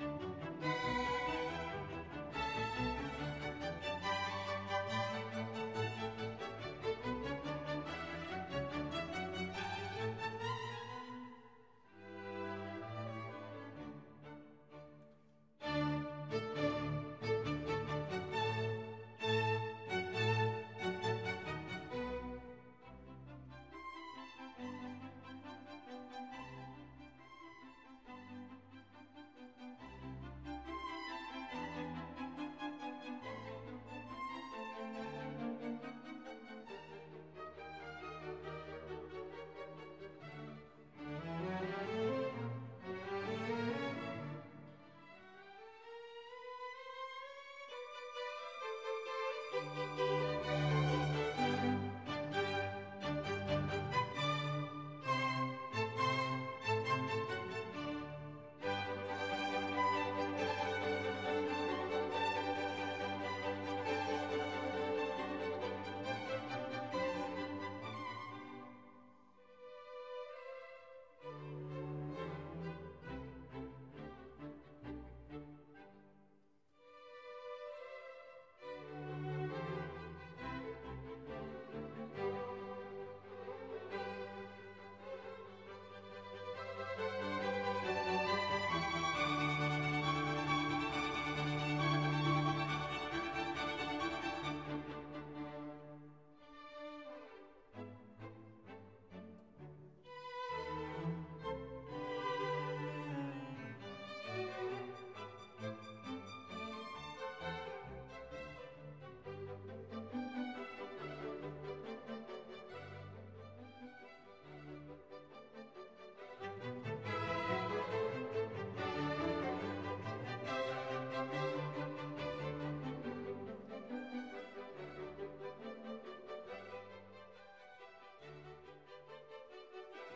Música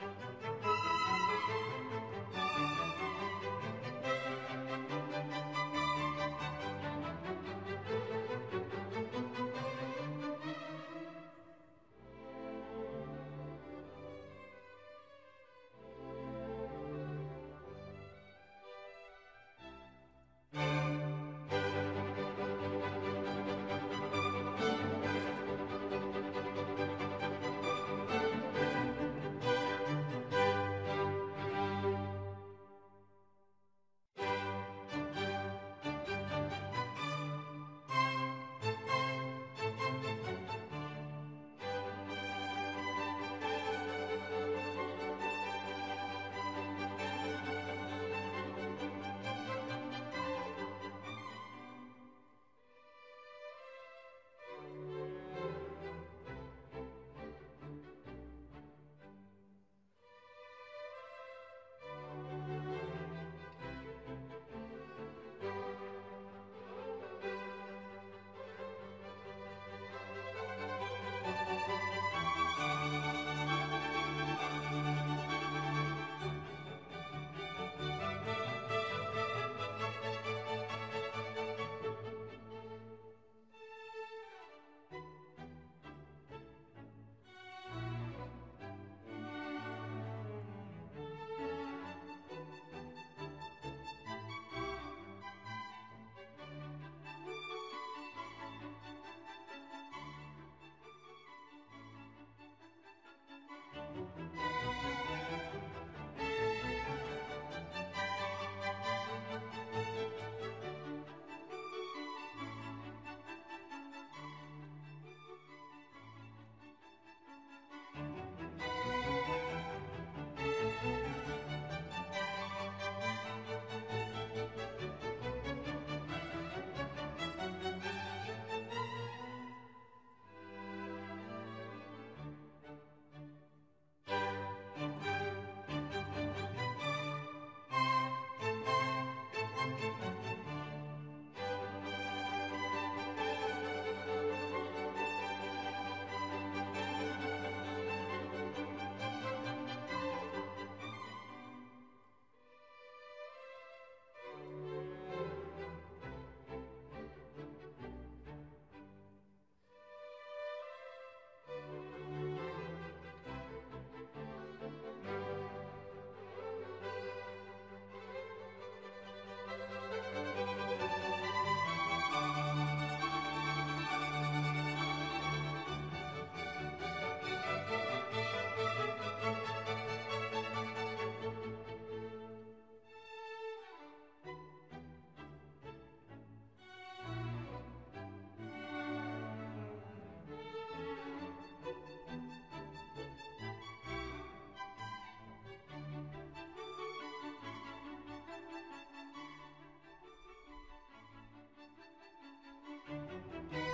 Música Música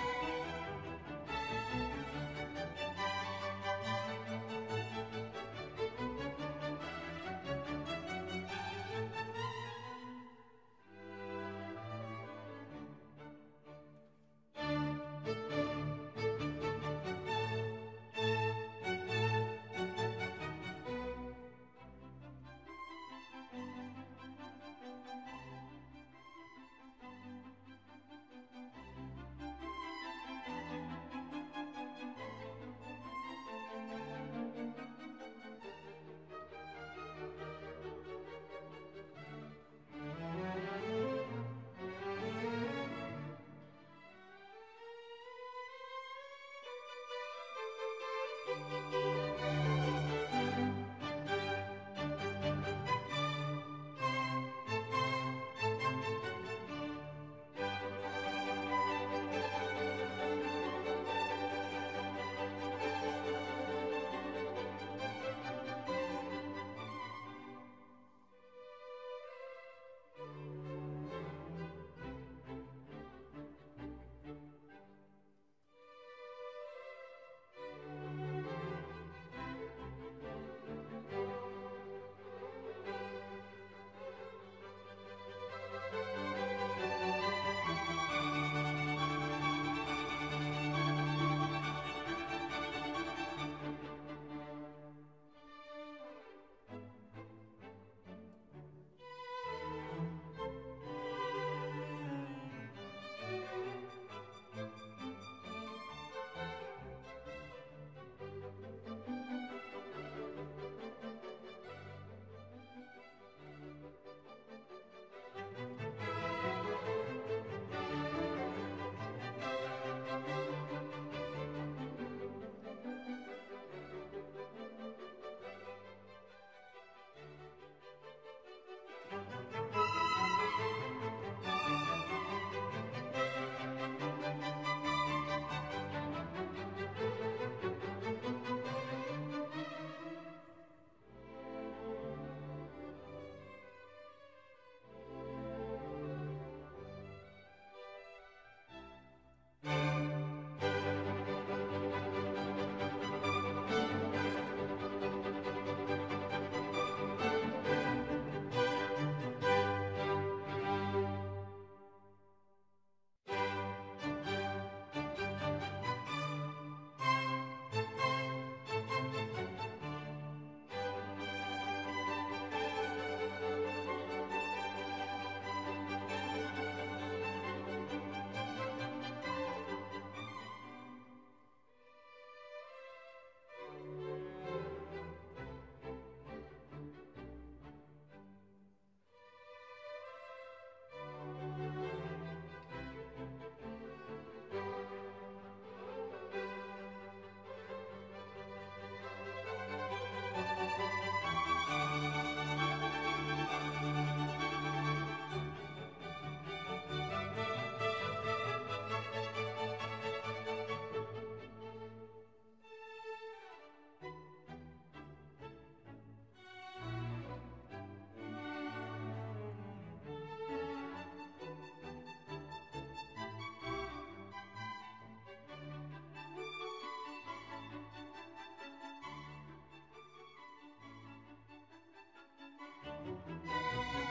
Música